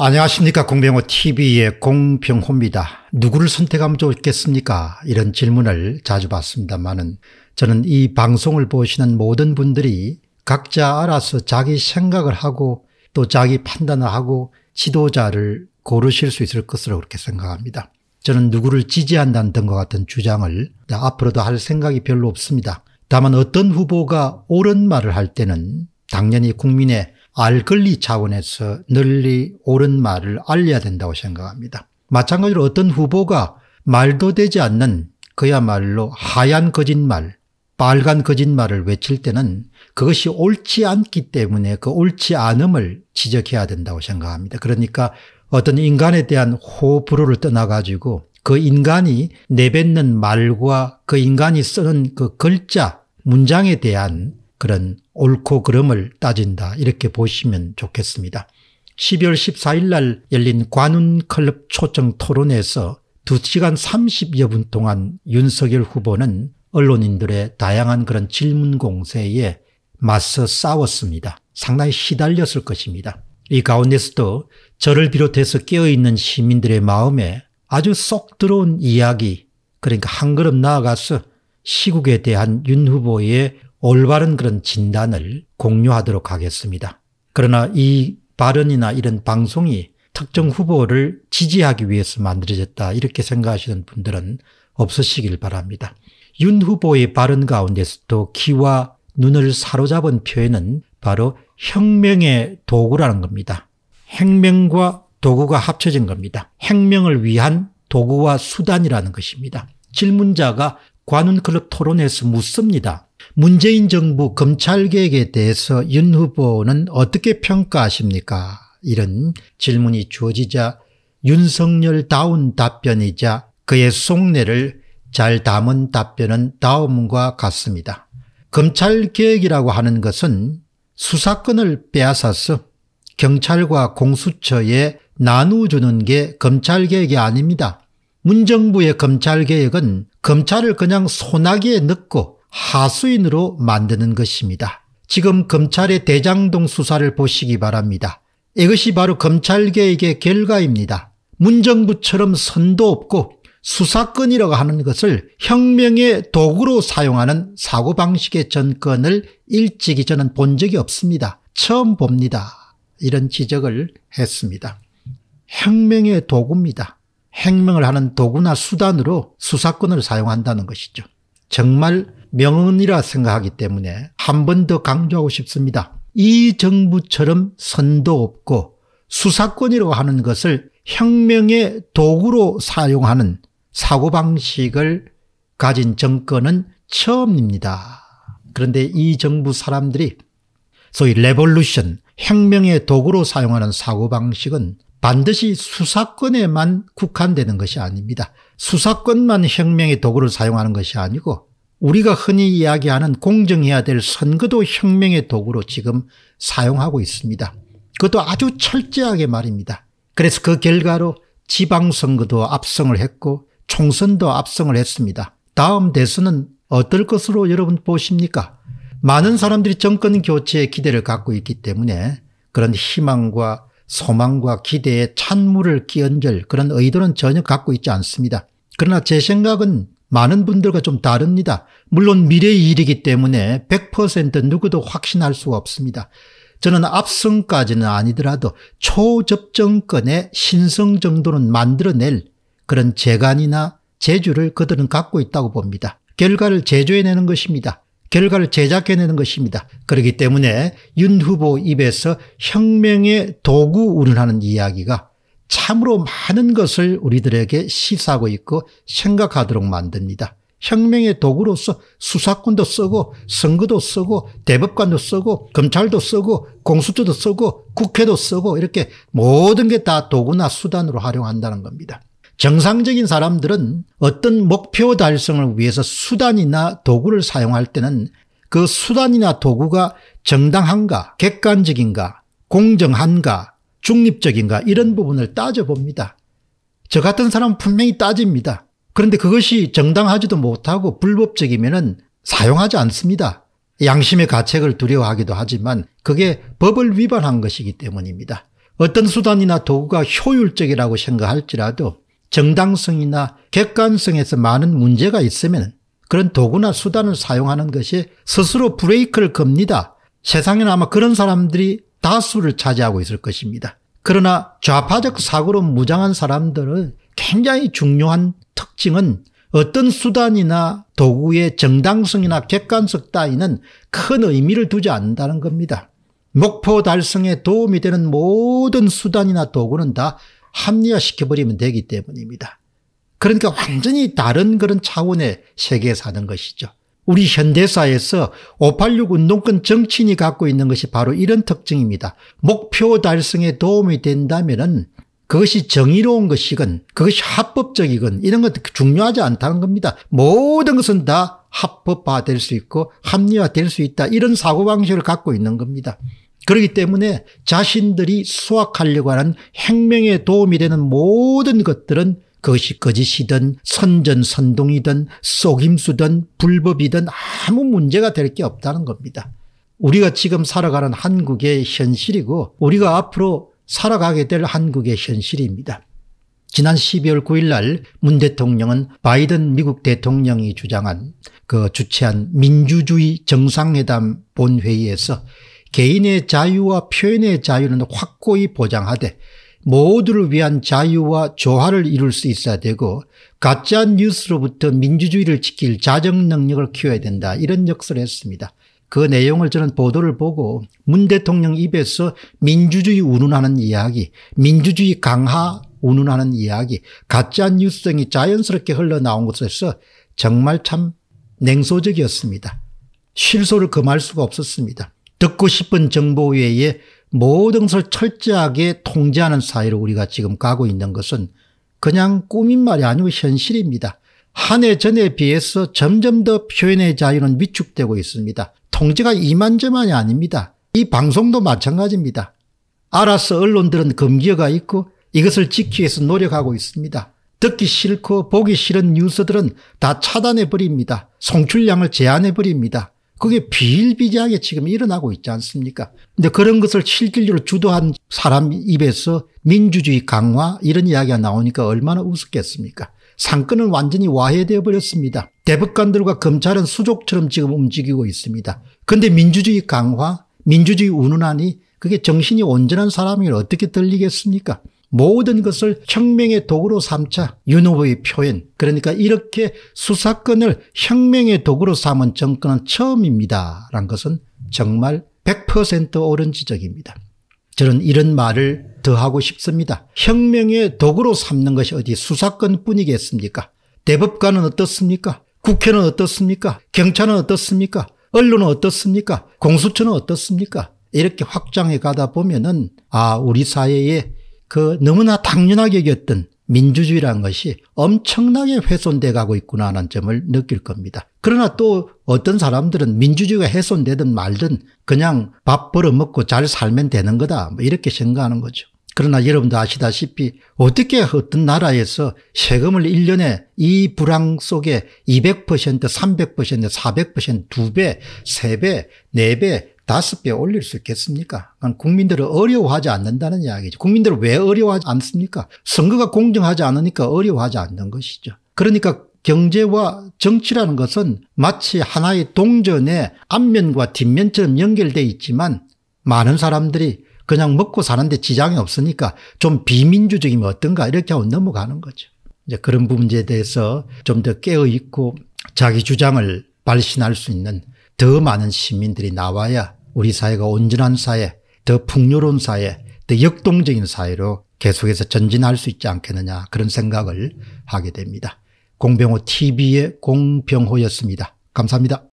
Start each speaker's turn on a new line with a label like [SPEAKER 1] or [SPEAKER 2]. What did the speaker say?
[SPEAKER 1] 안녕하십니까 공병호 TV의 공병호입니다. 누구를 선택하면 좋겠습니까? 이런 질문을 자주 받습니다만은 저는 이 방송을 보시는 모든 분들이 각자 알아서 자기 생각을 하고 또 자기 판단을 하고 지도자를 고르실 수 있을 것으로 그렇게 생각합니다. 저는 누구를 지지한다는 등과 같은 주장을 앞으로도 할 생각이 별로 없습니다. 다만 어떤 후보가 옳은 말을 할 때는 당연히 국민의 알 권리 차원에서 널리 옳은 말을 알려야 된다고 생각합니다. 마찬가지로 어떤 후보가 말도 되지 않는 그야말로 하얀 거짓말, 빨간 거짓말을 외칠 때는 그것이 옳지 않기 때문에 그 옳지 않음을 지적해야 된다고 생각합니다. 그러니까 어떤 인간에 대한 호불호를 떠나가지고 그 인간이 내뱉는 말과 그 인간이 쓰는 그 글자, 문장에 대한 그런 옳고 그름을 따진다 이렇게 보시면 좋겠습니다. 12월 14일 날 열린 관훈클럽 초청 토론에서 2시간 30여 분 동안 윤석열 후보는 언론인들의 다양한 그런 질문 공세에 맞서 싸웠습니다. 상당히 시달렸을 것입니다. 이 가운데서도 저를 비롯해서 깨어있는 시민들의 마음에 아주 쏙 들어온 이야기 그러니까 한 걸음 나아가서 시국에 대한 윤 후보의 올바른 그런 진단을 공유하도록 하겠습니다. 그러나 이 발언이나 이런 방송이 특정 후보를 지지하기 위해서 만들어졌다 이렇게 생각하시는 분들은 없으시길 바랍니다. 윤 후보의 발언 가운데서도 귀와 눈을 사로잡은 표현은 바로 혁명의 도구라는 겁니다. 혁명과 도구가 합쳐진 겁니다. 혁명을 위한 도구와 수단이라는 것입니다. 질문자가 관훈클럽 토론에서 묻습니다. 문재인 정부 검찰개혁에 대해서 윤 후보는 어떻게 평가하십니까? 이런 질문이 주어지자 윤석열다운 답변이자 그의 속내를 잘 담은 답변은 다음과 같습니다. 검찰개혁이라고 하는 것은 수사권을 빼앗아서 경찰과 공수처에 나누어주는 게 검찰개혁이 아닙니다. 문정부의 검찰개혁은 검찰을 그냥 소나기에 넣고 하수인으로 만드는 것입니다. 지금 검찰의 대장동 수사를 보시기 바랍니다. 이것이 바로 검찰개혁의 결과입니다. 문정부처럼 선도 없고 수사권이라고 하는 것을 혁명의 도구로 사용하는 사고방식의 전권을 일찍이 저는 본 적이 없습니다. 처음 봅니다. 이런 지적을 했습니다. 혁명의 도구입니다. 혁명을 하는 도구나 수단으로 수사권을 사용한다는 것이죠. 정말 명언이라 생각하기 때문에 한 번 더 강조하고 싶습니다. 이 정부처럼 선도 없고 수사권이라고 하는 것을 혁명의 도구로 사용하는 사고방식을 가진 정권은 처음입니다. 그런데 이 정부 사람들이 소위 revolution, 혁명의 도구로 사용하는 사고방식은 반드시 수사권에만 국한되는 것이 아닙니다. 수사권만 혁명의 도구를 사용하는 것이 아니고 우리가 흔히 이야기하는 공정해야 될 선거도 혁명의 도구로 지금 사용하고 있습니다. 그것도 아주 철저하게 말입니다. 그래서 그 결과로 지방선거도 압승을 했고 총선도 압승을 했습니다. 다음 대선은 어떨 것으로 여러분 보십니까? 많은 사람들이 정권 교체에 기대를 갖고 있기 때문에 그런 희망과 소망과 기대에 찬물을 끼얹을 그런 의도는 전혀 갖고 있지 않습니다. 그러나 제 생각은 많은 분들과 좀 다릅니다. 물론 미래의 일이기 때문에 100% 누구도 확신할 수가 없습니다. 저는 압승까지는 아니더라도 초접정권의 신성 정도는 만들어낼 그런 재간이나 재주를 그들은 갖고 있다고 봅니다. 결과를 제조해내는 것입니다. 결과를 제작해내는 것입니다. 그렇기 때문에 윤 후보 입에서 혁명의 도구 운운하는 이야기가 참으로 많은 것을 우리들에게 시사하고 있고 생각하도록 만듭니다. 혁명의 도구로서 수사권도 쓰고 선거도 쓰고 대법관도 쓰고 검찰도 쓰고 공수처도 쓰고 국회도 쓰고 이렇게 모든 게 다 도구나 수단으로 활용한다는 겁니다. 정상적인 사람들은 어떤 목표 달성을 위해서 수단이나 도구를 사용할 때는 그 수단이나 도구가 정당한가 객관적인가 공정한가 중립적인가 이런 부분을 따져봅니다. 저 같은 사람은 분명히 따집니다. 그런데 그것이 정당하지도 못하고 불법적이면 사용하지 않습니다. 양심의 가책을 두려워하기도 하지만 그게 법을 위반한 것이기 때문입니다. 어떤 수단이나 도구가 효율적이라고 생각할지라도 정당성이나 객관성에서 많은 문제가 있으면 그런 도구나 수단을 사용하는 것이 스스로 브레이크를 겁니다. 세상에는 아마 그런 사람들이 다수를 차지하고 있을 것입니다. 그러나 좌파적 사고로 무장한 사람들은 굉장히 중요한 특징은 어떤 수단이나 도구의 정당성이나 객관성 따위는 큰 의미를 두지 않는다는 겁니다. 목표 달성에 도움이 되는 모든 수단이나 도구는 다 합리화시켜버리면 되기 때문입니다. 그러니까 완전히 다른 그런 차원의 세계에 사는 것이죠. 우리 현대사에서 586 운동권 정치인이 갖고 있는 것이 바로 이런 특징입니다. 목표 달성에 도움이 된다면 그것이 정의로운 것이건 그것이 합법적이건 이런 것도 중요하지 않다는 겁니다. 모든 것은 다 합법화될 수 있고 합리화될 수 있다. 이런 사고방식을 갖고 있는 겁니다. 그렇기 때문에 자신들이 수확하려고 하는 혁명에 도움이 되는 모든 것들은 그것이 거짓이든 선전선동이든 속임수든 불법이든 아무 문제가 될 게 없다는 겁니다. 우리가 지금 살아가는 한국의 현실이고 우리가 앞으로 살아가게 될 한국의 현실입니다. 지난 12월 9일 날 문 대통령은 바이든 미국 대통령이 주장한 그 주최한 민주주의 정상회담 본회의에서 개인의 자유와 표현의 자유는 확고히 보장하되 모두를 위한 자유와 조화를 이룰 수 있어야 되고 가짜 뉴스로부터 민주주의를 지킬 자정 능력을 키워야 된다. 이런 역설을 했습니다. 그 내용을 저는 보도를 보고 문 대통령 입에서 민주주의 운운하는 이야기, 민주주의 강화 운운하는 이야기, 가짜 뉴스성이 자연스럽게 흘러나온 것에서 정말 참 냉소적이었습니다. 실소를 금할 수가 없었습니다. 듣고 싶은 정보 외에 모든 것을 철저하게 통제하는 사회로 우리가 지금 가고 있는 것은 그냥 꿈인 말이 아니고 현실입니다. 한 해 전에 비해서 점점 더 표현의 자유는 위축되고 있습니다. 통제가 이만저만이 아닙니다. 이 방송도 마찬가지입니다. 알아서 언론들은 금기어가 있고 이것을 지키기 위해서 노력하고 있습니다. 듣기 싫고 보기 싫은 뉴스들은 다 차단해 버립니다. 송출량을 제한해 버립니다. 그게 비일비재하게 지금 일어나고 있지 않습니까? 근데 그런 것을 실질적으로 주도한 사람 입에서 민주주의 강화 이런 이야기가 나오니까 얼마나 우습겠습니까? 상권은 완전히 와해되어 버렸습니다. 대법관들과 검찰은 수족처럼 지금 움직이고 있습니다. 그런데 민주주의 강화, 민주주의 운운하니 그게 정신이 온전한 사람이 어떻게 들리겠습니까? 모든 것을 혁명의 도구로 삼자 윤후보의 표현 그러니까 이렇게 수사권을 혁명의 도구로 삼은 정권은 처음입니다. 라는 것은 정말 100% 옳은 지적입니다. 저는 이런 말을 더 하고 싶습니다. 혁명의 도구로 삼는 것이 어디 수사권 뿐이겠습니까? 대법관은 어떻습니까? 국회는 어떻습니까? 경찰은 어떻습니까? 언론은 어떻습니까? 공수처는 어떻습니까? 이렇게 확장해 가다 보면은 아 우리 사회에 그 너무나 당연하게 여겼던 민주주의라는 것이 엄청나게 훼손돼 가고 있구나 하는 점을 느낄 겁니다. 그러나 또 어떤 사람들은 민주주의가 훼손되든 말든 그냥 밥 벌어먹고 잘 살면 되는 거다 뭐 이렇게 생각하는 거죠. 그러나 여러분도 아시다시피 어떻게 어떤 나라에서 세금을 1년에 이 불황 속에 200% 300% 400% 2배 3배 4배 다섯 배 올릴 수 있겠습니까? 국민들을 어려워하지 않는다는 이야기죠. 국민들을 왜 어려워하지 않습니까? 선거가 공정하지 않으니까 어려워하지 않는 것이죠. 그러니까 경제와 정치라는 것은 마치 하나의 동전의 앞면과 뒷면처럼 연결되어 있지만 많은 사람들이 그냥 먹고 사는데 지장이 없으니까 좀 비민주적이면 어떤가 이렇게 하고 넘어가는 거죠. 이제 그런 문제에 대해서 좀 더 깨어있고 자기 주장을 발신할 수 있는 더 많은 시민들이 나와야 우리 사회가 온전한 사회, 더 풍요로운 사회, 더 역동적인 사회로 계속해서 전진할 수 있지 않겠느냐 그런 생각을 하게 됩니다. 공병호 TV의 공병호였습니다. 감사합니다.